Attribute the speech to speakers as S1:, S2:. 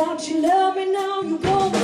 S1: Don't you love me now? You won't.